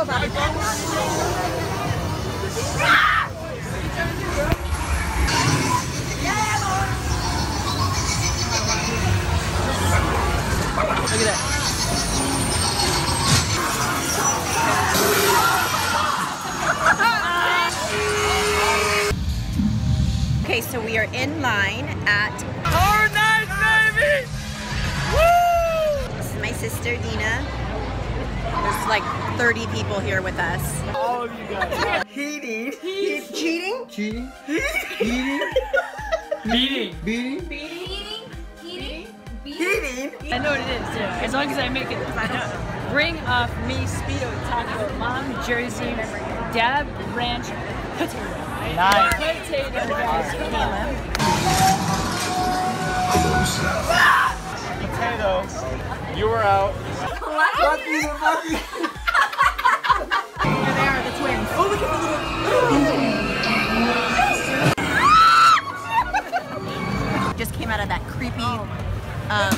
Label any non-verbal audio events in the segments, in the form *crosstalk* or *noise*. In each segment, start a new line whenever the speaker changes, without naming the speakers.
know about it.
Look at that.
Okay, so we are in line at.
Horror Nights, baby! Woo!
This is my sister Dina. There's like 30 people here with us.
All of you guys.
Heating. cheating?
Cheating? Eating?
Meeting.
Beating?
Eating, eating,
Heating?
I know what it is, too. As long as I make it. Bring off me Speedo Taco, Mom Jersey, Dab Ranch Potato. Nice. Potato, guys.
Potato. You were out.
They are the twins. Oh, look at the little. Just came out of that creepy. Um, *laughs*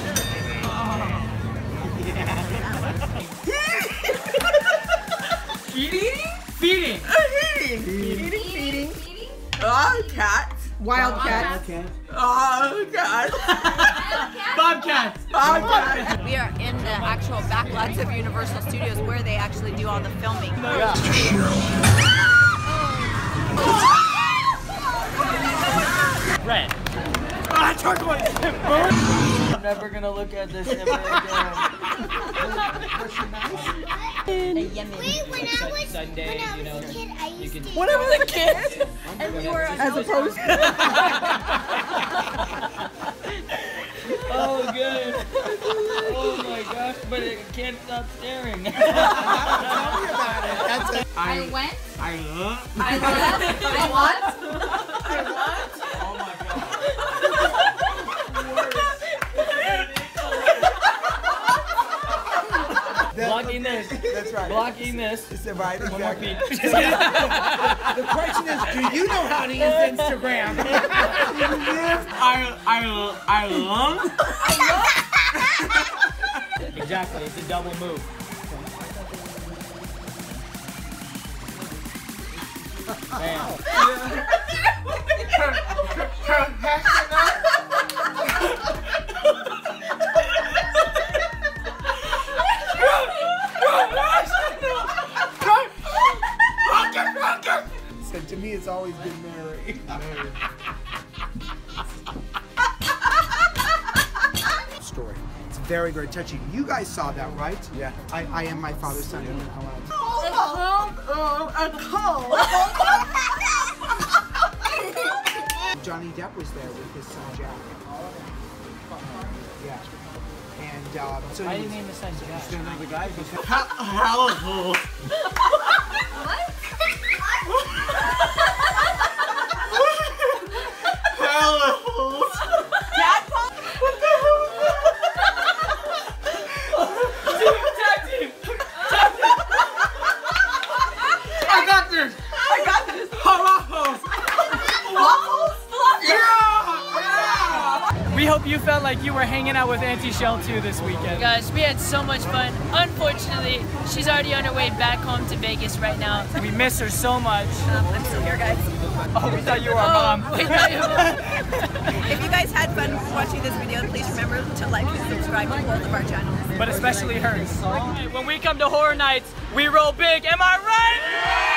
Feeding? Feeding.
Feeding. Feeding.
eating, eating.
Oh, cat. Wild cat. Oh, God.
Bobcats.
Bobcat. *laughs* We are in the actual backlots of Universal Studios where they actually do all the filming.
Oh, ah, Red.
I'm never gonna look at this ever again. *laughs*
Wait, when I was
Sunday,
when I
you know,
a kid, I used to.
When I was a kid. *laughs* As opposed
Oh, good. *laughs* Oh my gosh, but I can't stop staring.
I went.
I love.
I left. I *laughs* want.
Blocking
That's right.
Blocking this.
It's right,
One more
exactly.
feet. *laughs*
The question is, do you know how to use Instagram? *laughs*
I I I love.
Exactly. It's a double move. *laughs* Bam. *laughs*
so to me, it's always been Mary. *laughs* Story. It's very, very touching. You guys saw that, right? Yeah. I, I am my father's son. *laughs* Johnny Depp was there with his son Jack. Yeah. And um, so
Why
he
do you
was-
name the son Jack?
Stand the guy because
How?
I
hope you felt like you were hanging out with Auntie Shell too this weekend. Guys, we had so much fun. Unfortunately, she's already on her way back home to Vegas right now. We miss her so much.
Um, I'm still here, guys.
Oh, we thought you were our mom. *laughs*
If you guys had fun watching this video, please remember to like and subscribe to both of our channels.
but especially hers. When we come to Horror Nights, we roll big. Am I right?